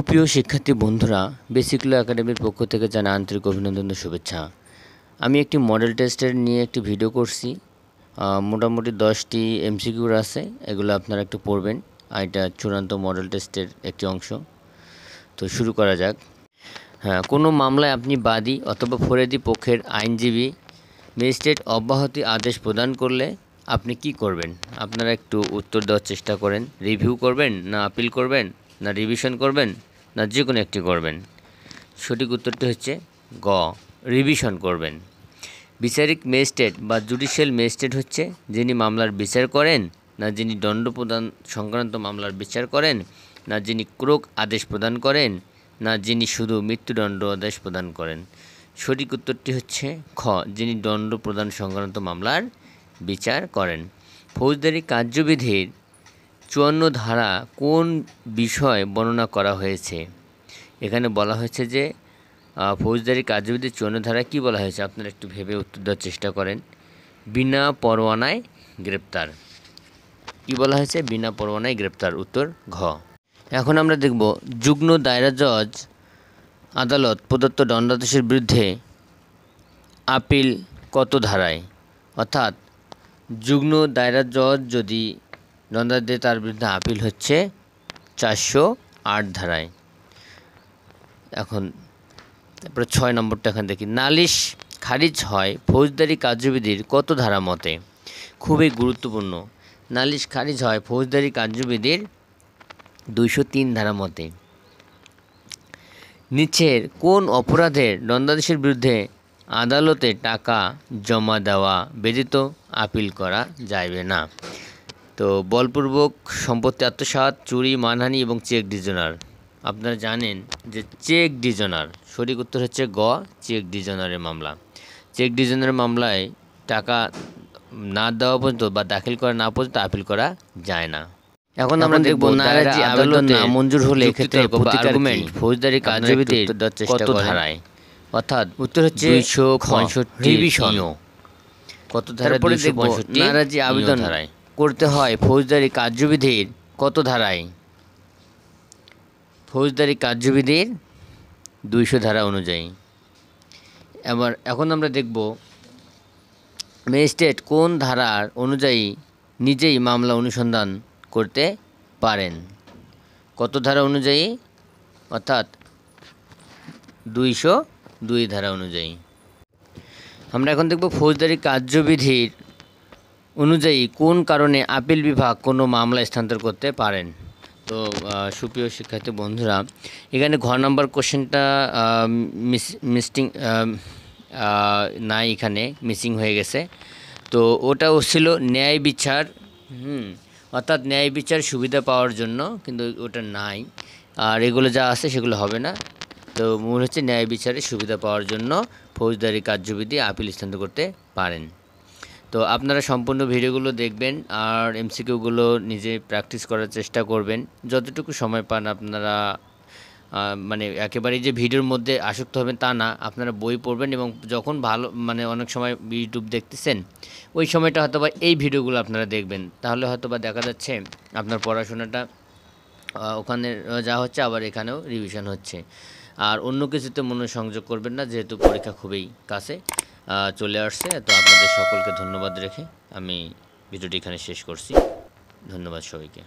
সুপ্রিয় শিক্ষার্থী বন্ধুরা বেসিকলো একাডেমির পক্ষ থেকে জানা আন্তরিক অভিনন্দন ও শুভেচ্ছা। আমি একটি মডেল টেস্টের নিয়ে একটি ভিডিও করছি। মোটামুটি দশটি এমসিকিউর আছে, এগুলো আপনারা একটু পড়বেন। আর এটা চূড়ান্ত মডেল টেস্টের একটি অংশ। তো শুরু করা যাক। হ্যাঁ কোনো মামলায় আপনি বাদী অথবা ফরিয়াদি পক্ষের আইনজীবী ম্যাজিস্ট্রেট অব্যাহতি আদেশ প্রদান করলে আপনি কি করবেন? আপনারা একটু উত্তর দেওয়ার চেষ্টা করেন। রিভিউ করবেন না আপিল করবেন না রিভিশন করবেন? না যে কোনো একটি করবেন। সঠিক উত্তরটি হচ্ছে গ। রিভিশন করবেন। বিচারিক ম্যাজিস্ট্রেট বা জুডিশিয়াল ম্যাজিস্ট্রেট হচ্ছে যিনি মামলার বিচার করেন, না যিনি দণ্ড প্রদান, সংক্রান্ত মামলার বিচার করেন, না যিনি ক্রোক আদেশ প্রদান করেন, না যিনি শুধু মৃত্যুদণ্ড আদেশ প্রদান করেন। সঠিক উত্তরটি হচ্ছে খ। যিনি দণ্ড প্রদান সংক্রান্ত মামলার বিচার করেন। ফৌজদারি কার্যবিধির চুয়ান্ন ধারা কোন বিষয় বর্ণনা করা হয়েছে? এখানে বলা হয়েছে যে ফৌজদারি কার্যবিধির চুয়ান্ন ধারা কী বলা হয়েছে? আপনারা একটু ভেবে উত্তর দেওয়ার চেষ্টা করেন। বিনা পরোয়ানায় গ্রেপ্তার। কী বলা হয়েছে? বিনা পরোয়ানায় গ্রেপ্তার। উত্তর ঘ। এখন আমরা দেখব, যুগ্ম দায়রা জজ আদালত প্রদত্ত দণ্ডাদেশের বিরুদ্ধে আপিল কত ধারায়? অর্থাৎ, যুগ্ম দায়রা জজ যদি দণ্ডাদেশ দেয় তার বিরুদ্ধে আপিল হচ্ছে চারশো আট ধারায়। এখন তারপরে ছয় নম্বরটা এখানে দেখি। নালিশ খারিজ হয় ফৌজদারি কার্যবিধির কত ধারা মতে? খুবই গুরুত্বপূর্ণ। নালিশ খারিজ হয় ফৌজদারি কার্যবিধির দুইশো তিন ধারা মতে। নিচের কোন অপরাধের দণ্ডাদেশের বিরুদ্ধে আদালতে টাকা জমা দেওয়া ব্যতীত আপিল করা যাইবে না? তো বলপূর্বক সম্পত্তি আত্মসাৎ চুরি মানহানি এবং চেক ডিজনার। আপনারা জানেন যে চেক ডিজনার সঠিক উত্তর হচ্ছে গ চেক ডিজনারের মামলা। চেক ডিজনারের মামলায় টাকা না দেওয়া পর্যন্ত বা দাখিল করা না পর্যন্ত আপিল করা যায় না। এখন আমরা দেখব নারাজি আদালতে আদালতে মঞ্জুর হলে এক্ষেত্রে আর্গুমেন্ট ফৌজদারি কার্যবিধির চেষ্টা কত ধারায়? অর্থাৎ উত্তর হচ্ছে দুইশো পঁয়ষট্টি কত ধারা দেখব পঁয়ষট্টি নারাজি আবেদন ধারায়? করতে হয় ফৌজদারি কার্যবিধির কত ধারায়? ফৌজদারি কার্যবিধির দুইশো ধারা অনুযায়ী। এবার এখন আমরা দেখব ম্যাজিস্ট্রেট কোন ধারার অনুযায়ী নিজেই মামলা অনুসন্ধান করতে পারেন। কত ধারা অনুযায়ী? অর্থাৎ দুইশো দুই ধারা অনুযায়ী। আমরা এখন দেখব ফৌজদারি কার্যবিধির অনুযায়ী কোন কারণে আপিল বিভাগ কোনো মামলা স্থানান্তর করতে পারেন? তো সুপ্রিয় শিক্ষার্থী বন্ধুরা, এখানে ঘর নাম্বার কোশ্চেনটা মিস, মিস্টিং নাই এখানে, মিসিং হয়ে গেছে। তো ওটাও ছিল ন্যায় বিচার, হুম, অর্থাৎ ন্যায় বিচার সুবিধা পাওয়ার জন্য, কিন্তু ওটা নাই। আর এগুলো যা আছে সেগুলো হবে না। তো মূল হচ্ছে ন্যায় বিচারে সুবিধা পাওয়ার জন্য, ফৌজদারি কার্যবিধি আপিল স্থানান্তর করতে পারেন। তো আপনারা সম্পূর্ণ ভিডিওগুলো দেখবেন আর এমসিকিউগুলো নিজে প্র্যাকটিস করার চেষ্টা করবেন। যতটুকু সময় পান আপনারা মানে একেবারেই যে ভিডিওর মধ্যে আসক্ত হবেন তা না, আপনারা বই পড়বেন এবং যখন ভালো মানে অনেক সময় ইউটিউব দেখতেছেন, ওই সময়টা হয়তো বা এই ভিডিওগুলো আপনারা দেখবেন। তাহলে হয়তো বা দেখা যাচ্ছে আপনার পড়াশোনাটা ওখানে যা হচ্ছে আবার এখানেও রিভিশন হচ্ছে। আর অন্য কিছুতে মনোসংযোগ করবেন না, যেহেতু পরীক্ষা খুবই কাছে। চলে আসছে। তো আপনাদের সকলকে ধন্যবাদ রেখে আমি ভিডিওটি এখানে শেষ করছি। ধন্যবাদ সবাইকে।